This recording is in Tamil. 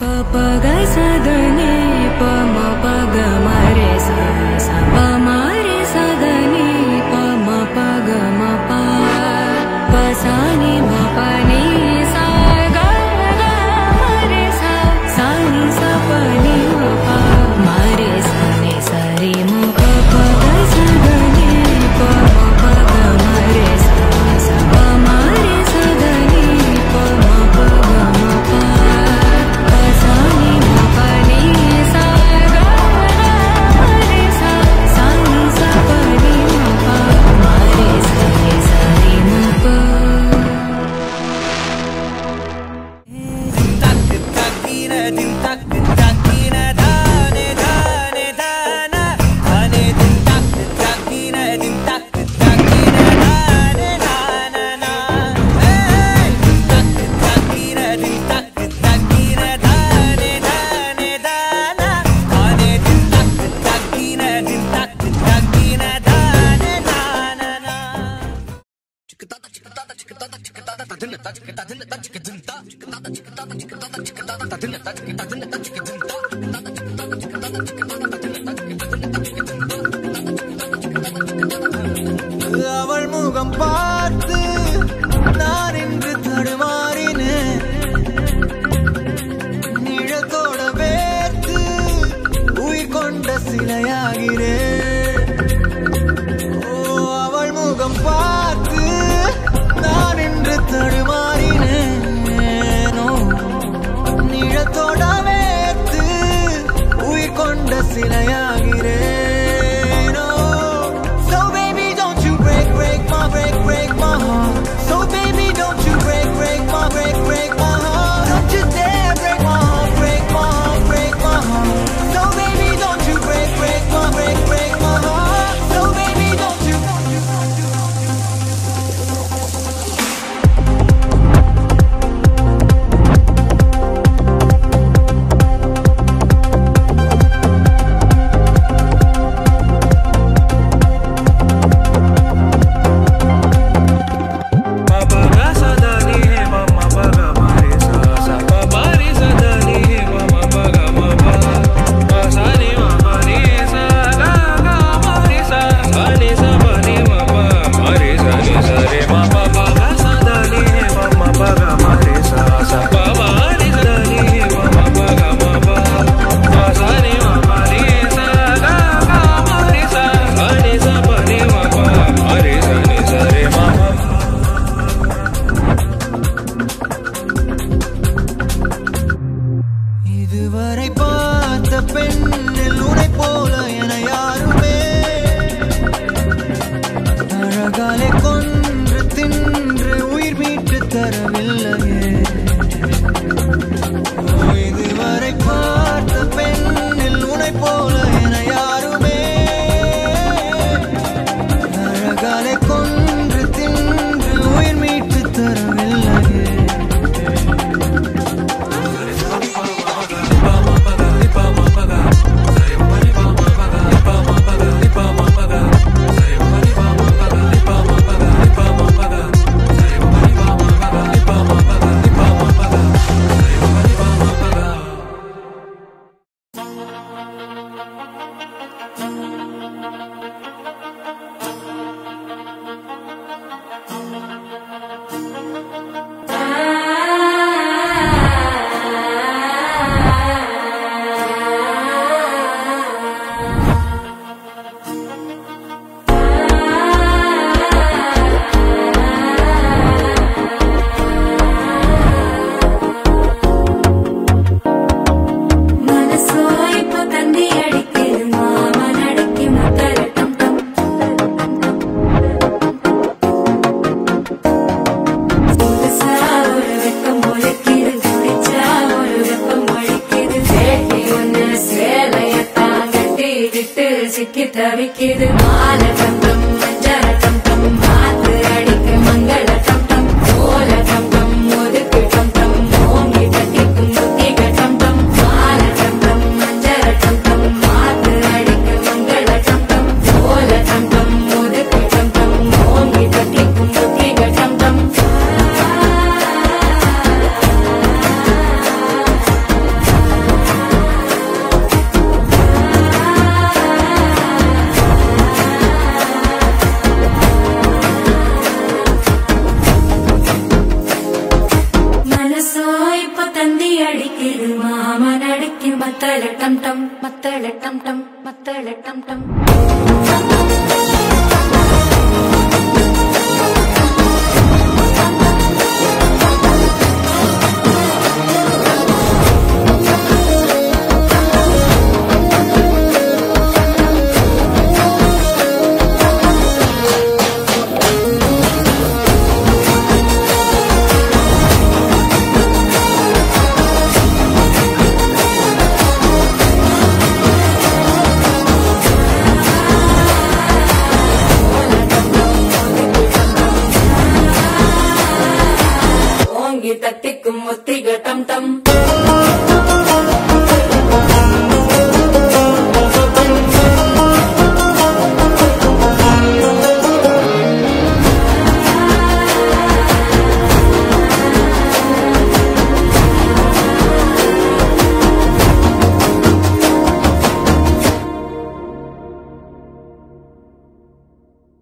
Papagay sa danin அவள் முகம் பா பெற்று தரவில்லையே. இதுவரை பார்த்த பெண்ணில் உனை போல என யாருமே. கொண்டு சிக்கி தவிக்கிது மாலை பந்தம் ഇടുമാമനടയ്ക്ക് മത്തലട്ടം ടം മത്തലട്ടം ടം മത്തലട്ടം ടം विघटं तम।